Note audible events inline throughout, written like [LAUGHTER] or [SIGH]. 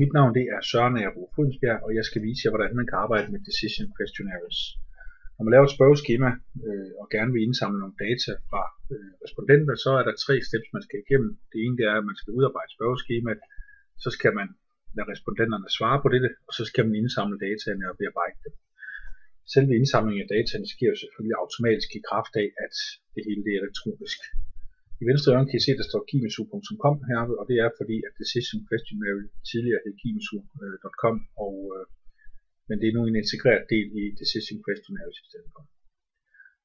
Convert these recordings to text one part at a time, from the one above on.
Mit navn det er Søren Aarbo Frydensbjerg, og jeg skal vise jer, hvordan man kan arbejde med Decision Questionnaires. Når man laver et spørgeskema øh, og gerne vil indsamle nogle data fra øh, respondenter, så er der tre steps, man skal igennem. Det ene det er, at man skal udarbejde spørgeskemaet, så skal man lade respondenterne svare på dette, og så skal man indsamle dataene og bearbejde dem. Selve indsamlingen af dataene sker jo selvfølgelig automatisk i kraft af, at det hele det er elektronisk. I venstre hjørne kan I se, at der står kimesu.com heroppe, og det er fordi, at Decision Questionnaire tidligere hed kimesu.com, og, øh, men det er nu en integreret del i Decision Questionnaire systemet. for.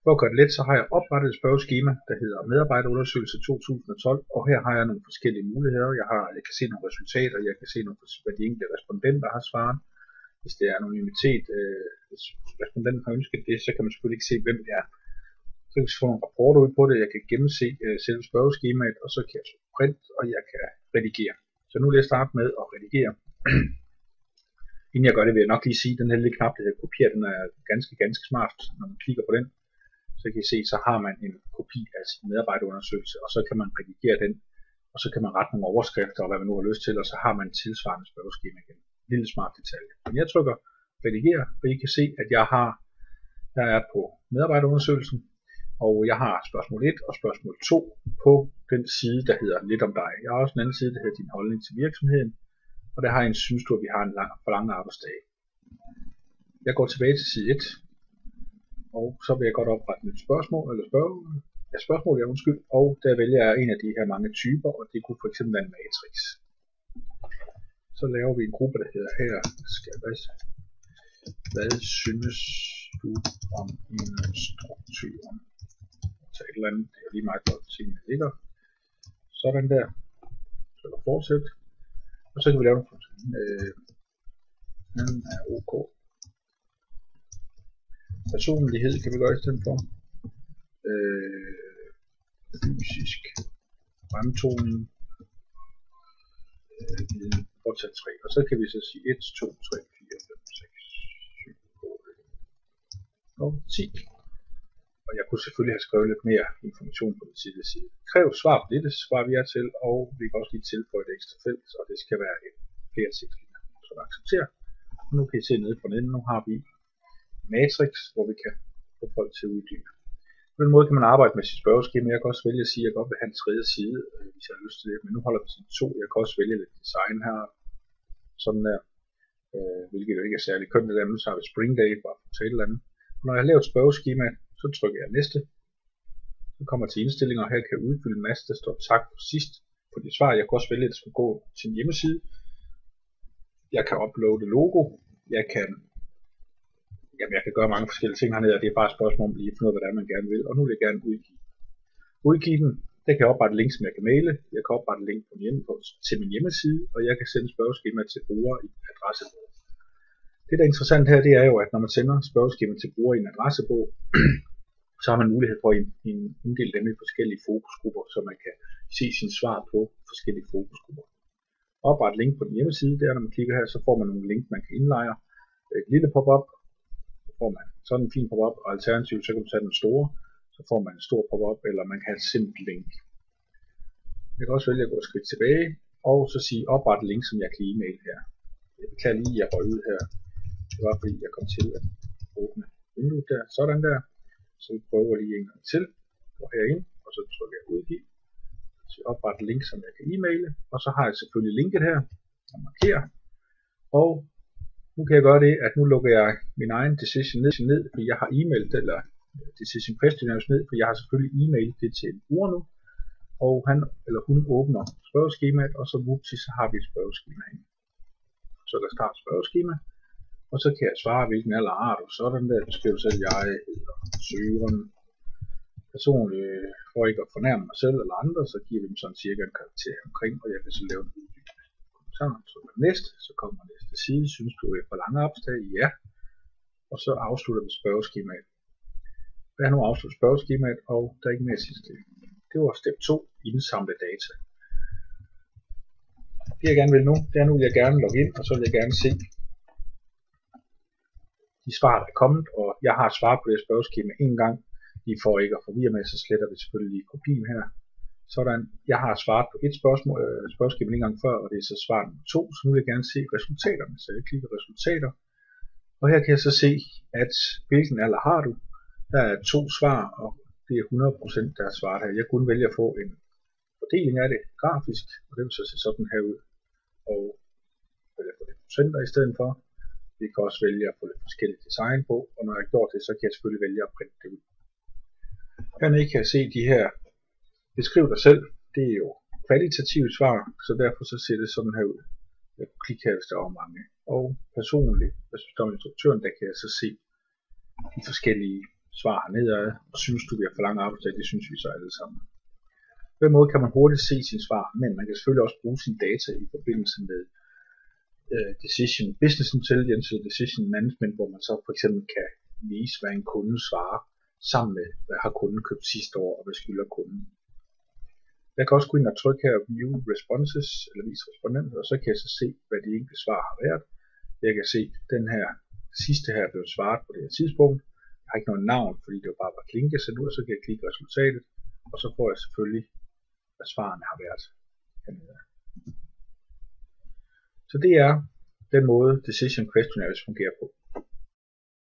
For at gøre det let, så har jeg oprettet et spørgeskema, der hedder Medarbejderundersøgelse 2012, og her har jeg nogle forskellige muligheder. Jeg, har, jeg kan se nogle resultater, jeg kan se, nogle, hvad de enkelte respondenter har svaret. Hvis det er anonymitet, øh, hvis respondenten har ønsket det, så kan man selvfølgelig ikke se, hvem det er. Så kan jeg få nogle rapporter ud på det, jeg kan gennemse øh, selve spørgeskemaet, og så kan jeg print, og jeg kan redigere. Så nu vil jeg starte med at redigere. [CLEARS THROAT] Inden jeg gør det, vil jeg nok lige sige, at den her lille knap, der hedder kopier, den er ganske, ganske smart. Når man klikker på den, så kan I se, så har man en kopi af sin medarbejderundersøgelse, og så kan man redigere den, og så kan man rette nogle overskrifter, og hvad man nu har lyst til, og så har man tilsvarende spørgeskema igen. Lille smart detalje. Men jeg trykker redigere, og I kan se, at jeg har, jeg er på medarbejderundersøgelsen, og jeg har spørgsmål 1 og spørgsmål 2 på den side, der hedder lidt om dig. Jeg har også en anden side, der hedder din holdning til virksomheden, og der har jeg en synes du, at vi har en lang, for lang arbejdsdag. Jeg går tilbage til side 1, og så vil jeg godt oprette et spørgsmål, eller spørge, ja, spørgsmål, ja, undskyld, og der vælger jeg en af de her mange typer, og det kunne fx være en matrix. Så laver vi en gruppe, der hedder her, skal hvad, hvad synes du om instrukturen? Så et eller andet, det er lige meget godt, tingene ligger. Sådan der. Så der fortsæt. Og så kan vi lave en funktion. Øh, den er ok. Personlighed kan vi gøre i stedet for. Øh, fysisk. Fremtoning. Øh, fortsat 3. Og så kan vi så sige 1, 2, 3, 4, 5, 6, 7, 8 og 10. Og jeg kunne selvfølgelig have skrevet lidt mere information på den tidligere side. Kræv svar på dette, svarer vi er til, og vi kan også lige tilføje et ekstra felt, og det skal være et flere tekstlinjer. Så vi accepterer. Og nu kan I se nede på den nu har vi matrix, hvor vi kan få folk til at uddybe. På den måde kan man arbejde med sit spørgeskema. Jeg kan også vælge at sige, at jeg godt vil have en tredje side, øh, hvis jeg har lyst til det. Men nu holder vi til to. Jeg kan også vælge lidt design her. Sådan der. Øh, hvilket jo ikke er særlig kønt. Det så har vi Spring Day, bare for at tale andet. Og når jeg har lavet spørgeskema, så trykker jeg næste. Så kommer jeg til indstillinger, og her kan jeg udfylde en masse, der står tak for sidst på det svar. Jeg kan også vælge, at det skal gå til en hjemmeside. Jeg kan uploade logo. Jeg kan jamen, jeg kan gøre mange forskellige ting hernede, og det er bare et spørgsmål om lige at finde ud af, hvad det er, man gerne vil. Og nu vil jeg gerne udgive. Udgive den, det kan jeg oprette link, som jeg kan maile. Jeg kan oprette link på min på, til min hjemmeside, og jeg kan sende spørgeskema til brugere i adressebog. Det, der er interessant her, det er jo, at når man sender spørgeskema til brugere i en adressebog, så har man mulighed for at inddele dem i forskellige fokusgrupper, så man kan se sin svar på forskellige fokusgrupper. Opret link på den hjemmeside, der når man klikker her, så får man nogle link, man kan indlejre. Et lille pop-up, så får man sådan en fin pop-up, og alternativt så kan man tage den store, så får man en stor pop-up, eller man kan have et simpelt link. Jeg kan også vælge at gå et skridt tilbage, og så sige opret link, som jeg kan e-mail her. Jeg beklager lige, at jeg røg ud her. Det var fordi, jeg kom til at åbne vinduet der. Sådan der. Så vi prøver lige en gang til. Gå herind, og så trykker jeg udgive. Så oprette link, som jeg kan e-maile. Og så har jeg selvfølgelig linket her. Jeg markerer. Og nu kan jeg gøre det, at nu lukker jeg min egen decision ned, ned fordi jeg har e-mailt, eller øh, decision questionnaires ned, for jeg har selvfølgelig e-mailt det til en bruger nu. Og han eller hun åbner spørgeskemaet, og så vupti, så har vi et spørgeskema herinde. Så der starter spørgeskema, og så kan jeg svare, hvilken alder har du, sådan der, skriver selv, jeg hedder Søren. Personligt, for ikke at fornærme mig selv eller andre, så giver vi dem sådan cirka en karakter omkring, og jeg kan så lave en uddybende kommentar. Så er næste, så kommer næste side, synes du er for lange opslag? Ja. Og så afslutter vi spørgeskemaet. Jeg har nu afsluttet spørgeskemaet, og der er ikke mere sidste. Det var step 2, indsamle data. Det jeg gerne vil nu, det er nu vil jeg gerne logge ind, og så vil jeg gerne se, de svar, der er kommet, og jeg har svaret på det spørgeskema en gang. I får ikke at forvirre med, så sletter vi selvfølgelig lige kopien her. Sådan, jeg har svaret på et spørgsmål, øh, spørgsmål en gang før, og det er så svar nummer to, så nu vil jeg gerne se resultaterne. Så jeg klikker resultater, og her kan jeg så se, at hvilken alder har du. Der er to svar, og det er 100% der er svaret her. Jeg kunne vælge at få en fordeling af det grafisk, og det vil så se sådan her ud. Og vælge på få det procenter i stedet for. Vi kan også vælge at få lidt forskellige design på, og når jeg har gjort det, så kan jeg selvfølgelig vælge at printe det ud. Hernede kan jeg se de her beskriv dig selv. Det er jo kvalitativt svar, så derfor så ser det sådan her ud. Jeg kan klikke her, hvis der er mange. Og personligt, hvis du står instruktøren, der kan jeg så se de forskellige svar hernede. Og synes du, vi har for lang arbejdsdag? Det synes vi så alle sammen. På den måde kan man hurtigt se sine svar, men man kan selvfølgelig også bruge sine data i forbindelse med Øh, decision Business Intelligence Decision Management, hvor man så for eksempel kan vise, hvad en kunde svarer, sammen med, hvad har kunden købt sidste år, og hvad skylder kunden. Jeg kan også gå ind og trykke her View Responses, eller vis respondenter, og så kan jeg så se, hvad de enkelte svar har været. Jeg kan se, at den her sidste her blev svaret på det her tidspunkt. Jeg har ikke noget navn, fordi det jo bare var klinke, så nu så kan jeg klikke resultatet, og så får jeg selvfølgelig, hvad svarene har været. Så det er den måde Decision Questionnaires fungerer på.